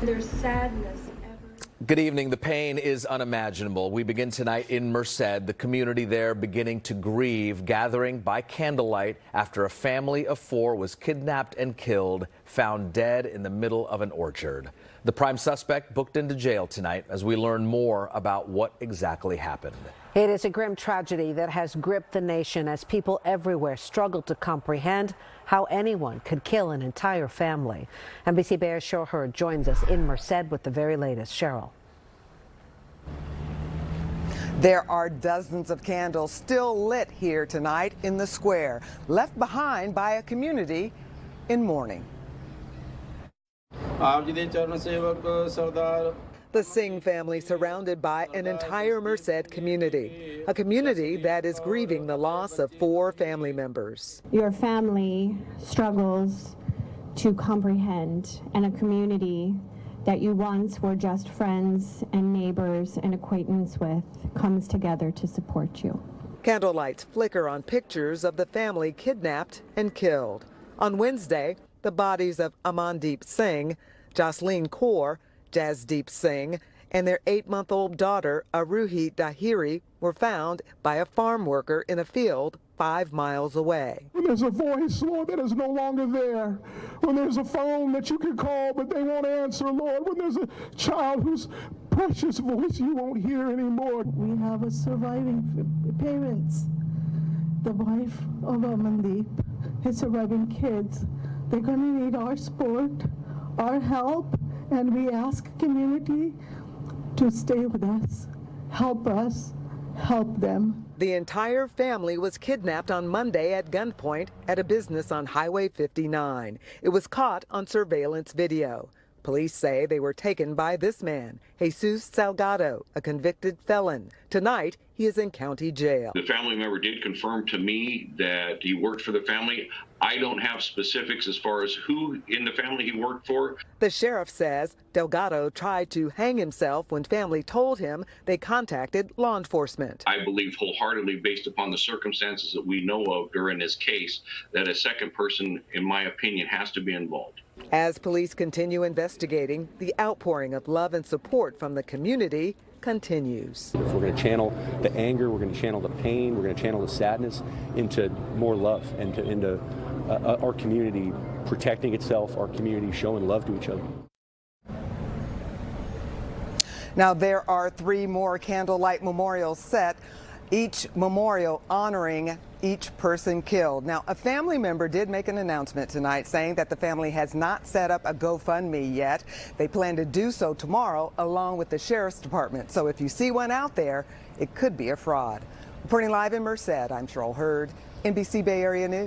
There's sadness. Good evening. The pain is unimaginable. We begin tonight in Merced, the community there beginning to grieve, gathering by candlelight after a family of four was kidnapped and killed, found dead in the middle of an orchard. The prime suspect booked into jail tonight as we learn more about what exactly happened. It is a grim tragedy that has gripped the nation as people everywhere struggle to comprehend how anyone could kill an entire family. NBC Bear Shoher joins us in Merced with the very latest. Cheryl. There are dozens of candles still lit here tonight in the square, left behind by a community in mourning. The Singh family surrounded by an entire Merced community, a community that is grieving the loss of four family members. Your family struggles to comprehend and a community that you once were just friends and neighbors and acquaintance with comes together to support you. Candlelights flicker on pictures of the family kidnapped and killed. On Wednesday, the bodies of Amandeep Singh, Jasleen Kaur, Jasdeep Singh, and their eight-month-old daughter, Aroohi Dheri, were found by a farm worker in a field five miles away. When there's a voice, Lord, that is no longer there. When there's a phone that you can call, but they won't answer, Lord. When there's a child whose precious voice you won't hear anymore. We have a surviving parents. The wife of Amandeep, his surviving kids. They're going to need our support, our help, and we ask community to stay with us, help us, help them. The entire family was kidnapped on Monday at gunpoint at a business on Highway 59. It was caught on surveillance video. Police say they were taken by this man, Jesus Salgado, a convicted felon. Tonight, he is in county jail. The family member did confirm to me that he worked for the family. I don't have specifics as far as who in the family he worked for. The sheriff says Salgado tried to hang himself when family told him they contacted law enforcement. I believe wholeheartedly, based upon the circumstances that we know of during this case, that a second person, in my opinion, has to be involved. As police continue investigating, the outpouring of love and support from the community continues. If we're going to channel the anger, we're going to channel the pain, we're going to channel the sadness into more love and to, into uh, uh, our community protecting itself, our community showing love to each other. Now, there are three more candlelight memorials set, each memorial honoring each person killed. Now, a family member did make an announcement tonight saying that the family has not set up a GoFundMe yet. They plan to do so tomorrow along with the Sheriff's Department. So if you see one out there, it could be a fraud. Reporting live in Merced, I'm Cheryl Hurd, NBC Bay Area News.